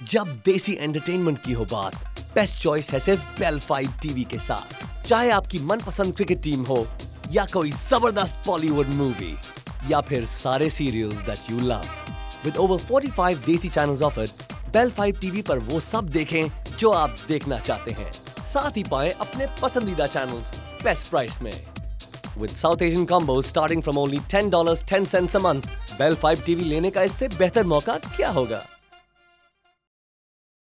जब देसी एंटरटेनमेंट की हो बात बेस्ट चॉइस है सिर्फ़ बेल फाइव टीवी के साथ। चाहे आपकी मनपसंद क्रिकेट टीम हो, या कोई ज़बरदस्त बॉलीवुड मूवी या फिर सारे serials that you love with over 45 desi channels offered Bell Fibe TV पर वो सब देखें जो आप देखना चाहते हैं। साथ ही पाएँ अपने पसंदीदा चैनल्स बेस्ट प्राइस में। With South Asian combo starting from only ten dollar ten cents a month Bell Fibe TV लेने का इससे बेहतर मौका क्या होगा?